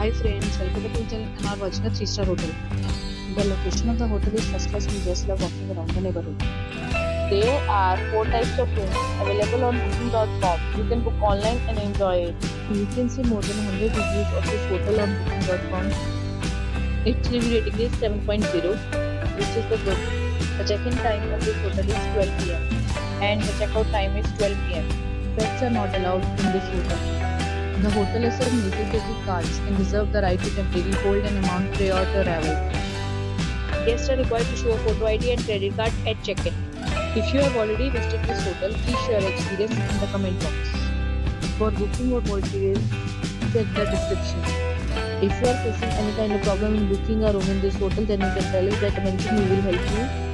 Hi friends, welcome to the channel and are watching a 3-star hotel. The location of the hotel is first class and just love walking around the neighborhood. There are four types of rooms available on booking.com. You can book online and enjoy it. You can see more than 100 reviews of this hotel on booking.com. Its review rating is 7.0, which is the good. The check-in time of this hotel is 12 pm and the check-out time is 12 pm. Pets are not allowed in this hotel. The hotel accepts major credit cards and reserve the right to temporarily hold an amount prior to arrival. Guests are required to show a photo ID and credit card at check-in. If you have already visited this hotel, please share your experience in the comment box. For booking or more details, check the description. If you are facing any kind of problem in booking a room in this hotel, then you can tell us that mention we will help you.